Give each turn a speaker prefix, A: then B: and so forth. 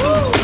A: Woo!